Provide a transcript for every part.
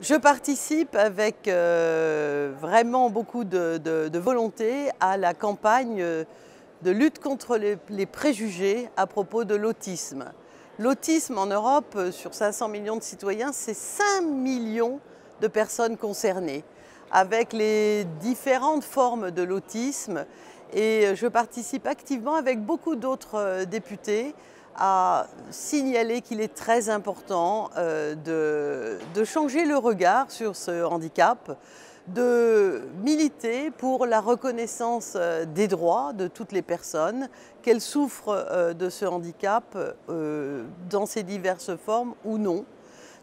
Je participe avec euh, vraiment beaucoup de, volonté à la campagne de lutte contre les, préjugés à propos de l'autisme. L'autisme en Europe, sur 500 millions de citoyens, c'est 5 millions de personnes concernées, avec les différentes formes de l'autisme. Et je participe activement avec beaucoup d'autres euh, députés à signaler qu'il est très important euh, de, changer le regard sur ce handicap, de militer pour la reconnaissance euh, des droits de toutes les personnes, qu'elles souffrent euh, de ce handicap dans ses diverses formes ou non,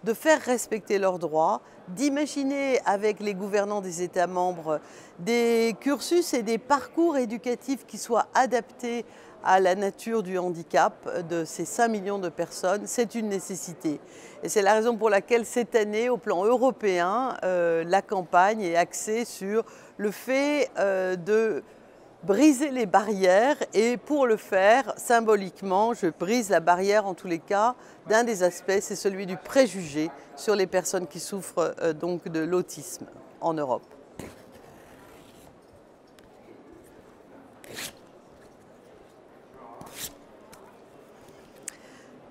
de faire respecter leurs droits, d'imaginer avec les gouvernants des États membres des cursus et des parcours éducatifs qui soient adaptés à la nature du handicap de ces 5 millions de personnes, c'est une nécessité. Et c'est la raison pour laquelle cette année, au plan européen, euh, la campagne est axée sur le fait euh, de briser les barrières et pour le faire, symboliquement, je brise la barrière en tous les cas d'un des aspects, c'est celui du préjugé sur les personnes qui souffrent euh, donc de l'autisme en Europe.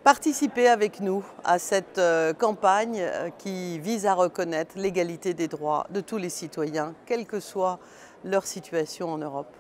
Participez avec nous à cette euh, campagne euh, qui vise à reconnaître l'égalité des droits de tous les citoyens, quelle que soit leur situation en Europe.